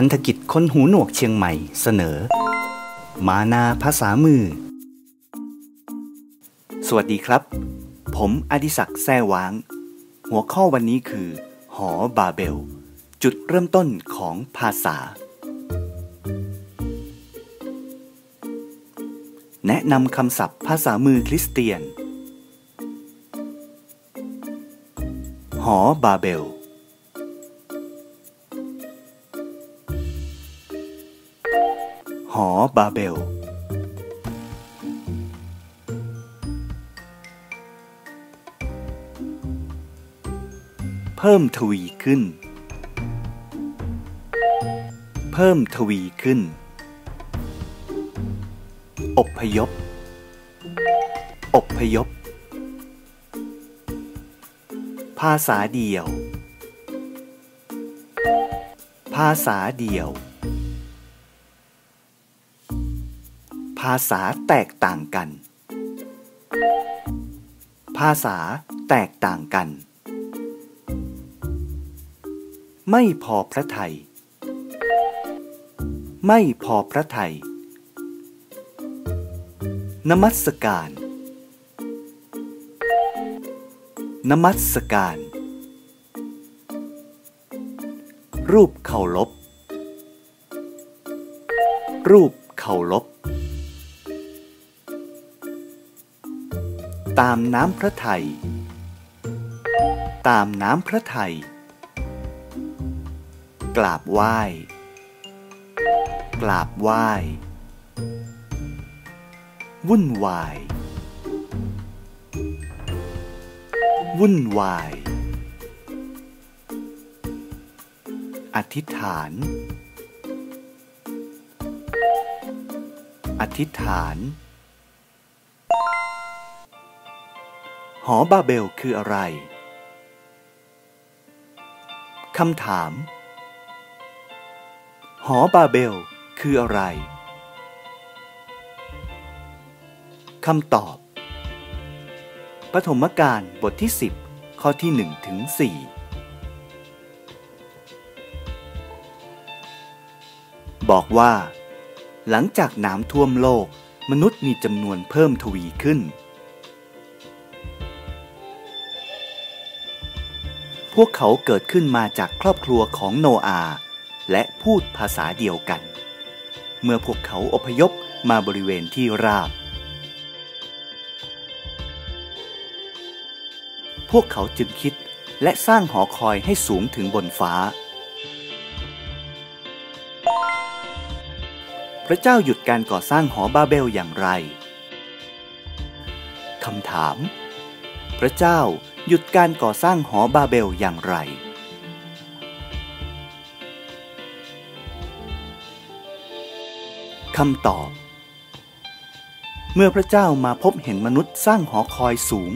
พันธกิจคนหูหนวกเชียงใหม่เสนอ มานาภาษามือ สวัสดีครับ ผมอดิศักดิ์แซ่วาง หัวข้อวันนี้คือ หอบาเบล จุดเริ่มต้นของภาษา แนะนำคำศัพท์ภาษามือคริสเตียน หอบาเบล หอบาเบล เพิ่มทวีขึ้น เพิ่มทวีขึ้น อบพยพ อบพยพ ภาษาเดียว ภาษาเดียวาษาแตกต่างกัน ภาษาแตกต่างกัน ไม่พอพระไทย ไม่พอพระไทย นมัสการ นมัสการ รูปเคารพรูปเคารพ ตามน้ำพระไทยตามน้ำพระไทยกราบไหว้ กราบไหว้ วุ่นวาย วุ่นวาย อธิษฐาน อธิษฐาน หอบาเบลคืออะไรคำถาม หอบาเบลคืออะไรคำตอบปฐมกาลบทที่ 10 ข้อที่1ถึง4บอกว่า หลังจากน้ำท่วมโลก มนุษย์มีจำนวนเพิ่มทวีขึ้น พวกเขาเกิดขึ้นมาจากครอบครัวของโนอาและพูดภาษาเดียวกัน เมื่อพวกเขาอพยพมาบริเวณที่ราบ พวกเขาจึงคิดและสร้างหอคอยให้สูงถึงบนฟ้า พระเจ้าหยุดการก่อสร้างหอบาเบลอย่างไร คำถาม พระเจ้า หยุดการก่อสร้างหอบาเบลอย่างไร คำตอบ เมื่อพระเจ้ามาพบเห็นมนุษย์สร้างหอคอยสูง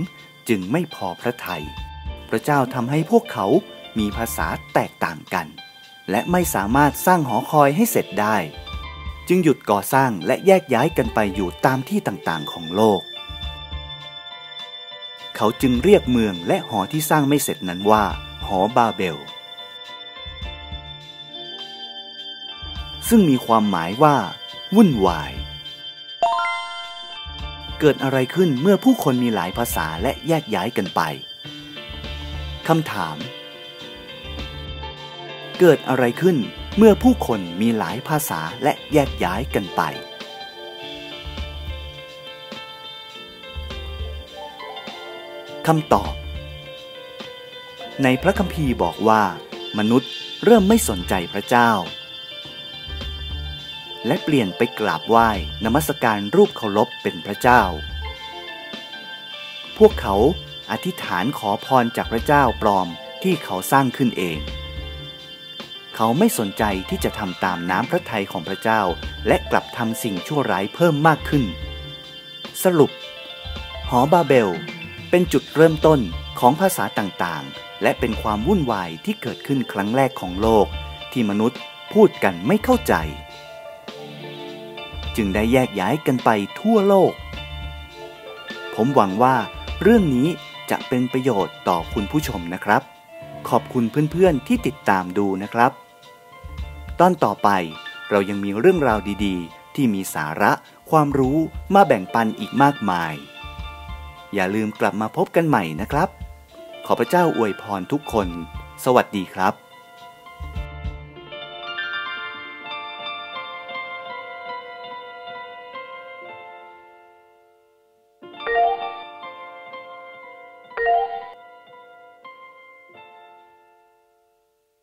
จึงไม่พอพระทยัย พระเจ้าทำให้พวกเขามีภาษาแตกต่างกัน และไม่สามารถสร้างหอคอยให้เสร็จได้ จึงหยุดก่อสร้างและแยกย้ายกันไปอยู่ตามที่ต่างๆของโลก เขาจึงเรียกเมืองและหอที่สร้างไม่เสร็จนั้นว่า หอบาเบล ซึ่งมีความหมายว่า วุ่นวาย เกิดอะไรขึ้นเมื่อผู้คนมีหลายภาษาและแยกย้ายกันไปคำถาม เกิดอะไรขึ้นเมื่อผู้คนมีหลายภาษาและแยกย้ายกันไป คำตอบ ในพระคัมภีร์บอกว่า มนุษย์เริ่มไม่สนใจพระเจ้า และเปลี่ยนไปกราบไหว้นมัสการรูปเคารพเป็นพระเจ้า พวกเขาอธิษฐานขอพรจากพระเจ้าปลอมที่เขาสร้างขึ้นเอง เขาไม่สนใจที่จะทำตามน้ำพระทัยของพระเจ้า และกลับทำสิ่งชั่วร้ายเพิ่มมากขึ้น สรุป หอบาเบล เป็นจุดเริ่มต้นของภาษาต่างๆ และเป็นความวุ่นวายที่เกิดขึ้นครั้งแรกของโลก ที่มนุษย์พูดกันไม่เข้าใจ จึงได้แยกย้ายกันไปทั่วโลก ผมหวังว่าเรื่องนี้จะเป็นประโยชน์ต่อคุณผู้ชมนะครับ ขอบคุณเพื่อนๆที่ติดตามดูนะครับ ตอนต่อไปเรายังมีเรื่องราวดีๆ ที่มีสาระความรู้มาแบ่งปันอีกมากมาย อย่าลืมกลับมาพบกันใหม่นะครับ ขอพระเจ้าอวยพรทุกคน สวัสดีครับ